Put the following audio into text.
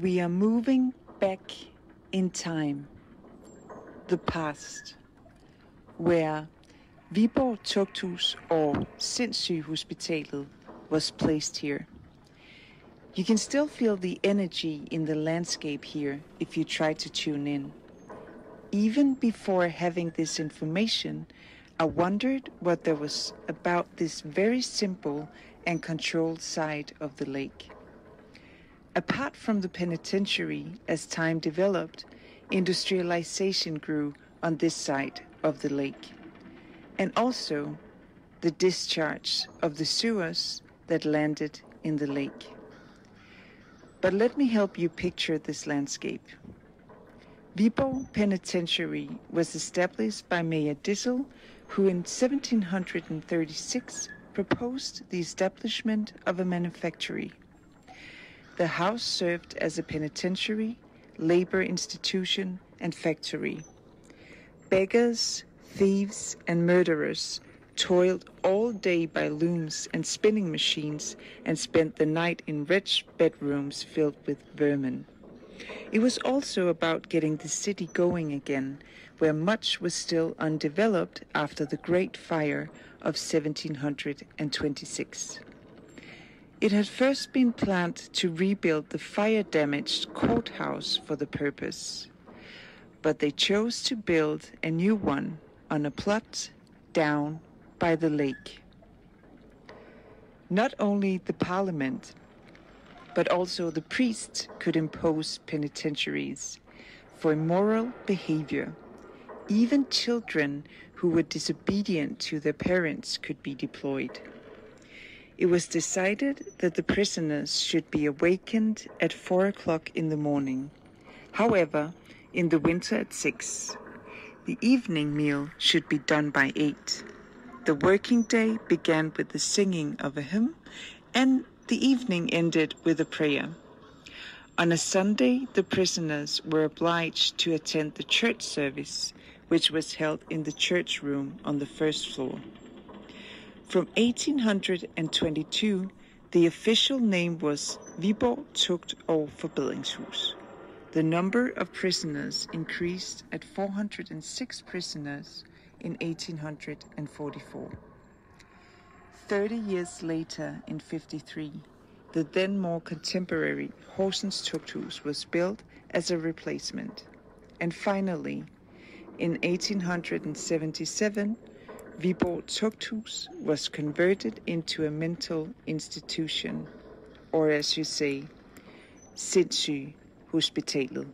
We are moving back in time, the past, where Viborg Tugthus or Sindssygehospitalet was placed here. You can still feel the energy in the landscape here if you try to tune in. Even before having this information, I wondered what there was about this very simple and controlled side of the lake. Apart from the penitentiary, as time developed, industrialization grew on this side of the lake. And also the discharge of the sewers that landed in the lake. But let me help you picture this landscape. Viborg Penitentiary was established by Mayor Dissel, who in 1736 proposed the establishment of a manufactory. The house served as a penitentiary, labor institution, and factory. Beggars, thieves, and murderers toiled all day by looms and spinning machines and spent the night in wretched bedrooms filled with vermin. It was also about getting the city going again, where much was still undeveloped after the Great Fire of 1726. It had first been planned to rebuild the fire damaged courthouse for the purpose, but they chose to build a new one on a plot down by the lake. Not only the parliament, but also the priests could impose penitentiaries for immoral behavior. Even children who were disobedient to their parents could be deployed. It was decided that the prisoners should be awakened at four o'clock in the morning. However, in the winter at six. The evening meal should be done by eight. The working day began with the singing of a hymn, and the evening ended with a prayer. On a Sunday, the prisoners were obliged to attend the church service, which was held in the church room on the first floor. From 1822, the official name was Viborg Tugt og Forbedringshus. The number of prisoners increased at 406 prisoners in 1844. Thirty years later, in 53, the then more contemporary Horsens Tugthus was built as a replacement. And finally, in 1877, Viborg Tugthus was converted into a mental institution, or as you say, Sindssygehospitalet.